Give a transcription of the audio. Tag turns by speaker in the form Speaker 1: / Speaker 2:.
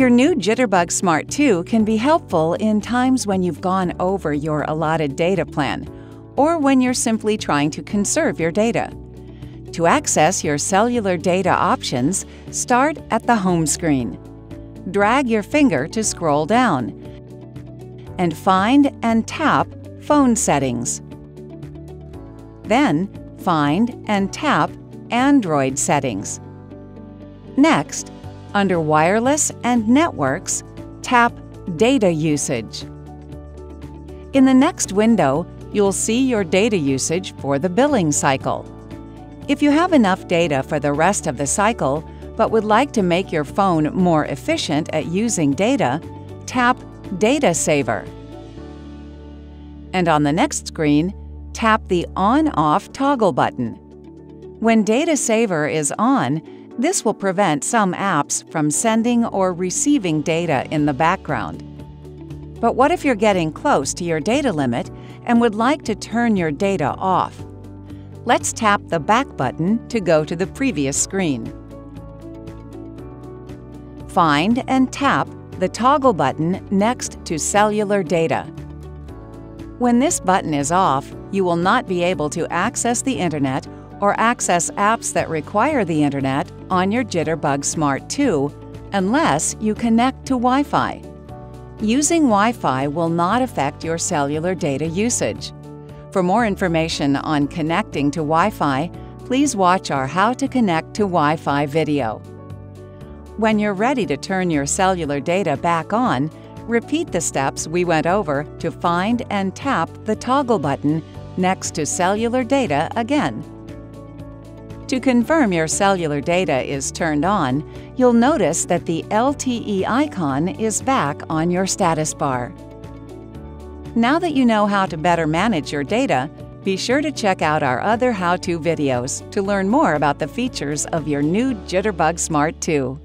Speaker 1: Your new Jitterbug Smart 2 can be helpful in times when you've gone over your allotted data plan or when you're simply trying to conserve your data. To access your cellular data options, start at the home screen. Drag your finger to scroll down and find and tap Phone Settings. Then, find and tap Android Settings. Next, under Wireless and Networks, tap Data Usage. In the next window, you'll see your data usage for the billing cycle. If you have enough data for the rest of the cycle, but would like to make your phone more efficient at using data, tap Data Saver. And on the next screen, tap the On-Off toggle button. When Data Saver is on, this will prevent some apps from sending or receiving data in the background. But what if you're getting close to your data limit and would like to turn your data off? Let's tap the back button to go to the previous screen. Find and tap the toggle button next to Cellular Data. When this button is off, you will not be able to access the Internet or access apps that require the Internet on your Jitterbug Smart 2 unless you connect to Wi-Fi. Using Wi-Fi will not affect your cellular data usage. For more information on connecting to Wi-Fi, please watch our How to Connect to Wi-Fi video. When you're ready to turn your cellular data back on, repeat the steps we went over to find and tap the toggle button next to cellular data again. To confirm your cellular data is turned on, you'll notice that the LTE icon is back on your status bar. Now that you know how to better manage your data, be sure to check out our other how-to videos to learn more about the features of your new Jitterbug Smart 2.